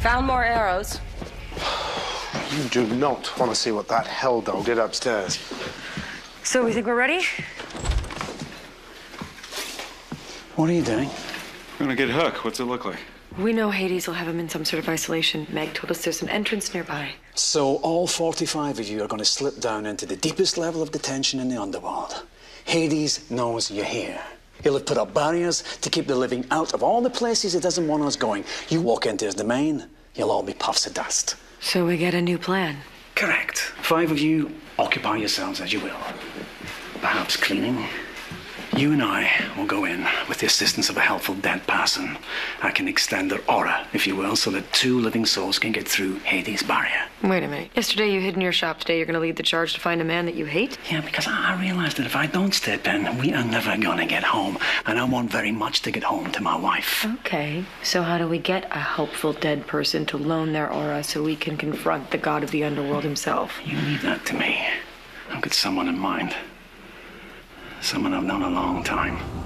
Found more arrows. You do not want to see what that hell dog did upstairs. So we think we're ready? What are you doing? I'm gonna get Hook. What's it look like? We know Hades will have him in some sort of isolation. Meg told us there's an entrance nearby. So all 45 of you are going to slip down into the deepest level of detention in the underworld. Hades knows you're here. He'll have put up barriers to keep the living out of all the places he doesn't want us going. You walk into his domain, you'll all be puffs of dust. So we get a new plan. Correct. Five of you occupy yourselves as you will. Perhaps cleaning. You and I will go in with the assistance of a helpful dead person. I can extend their aura, if you will, so that two living souls can get through Hades' barrier. Wait a minute. Yesterday you hid in your shop. Today you're going to lead the charge to find a man that you hate? Yeah, because I realized that if I don't step in, we are never gonna get home. And I want very much to get home to my wife. Okay. So how do we get a helpful dead person to loan their aura so we can confront the god of the underworld himself? You leave that to me. I've got someone in mind. Someone I've known a long time.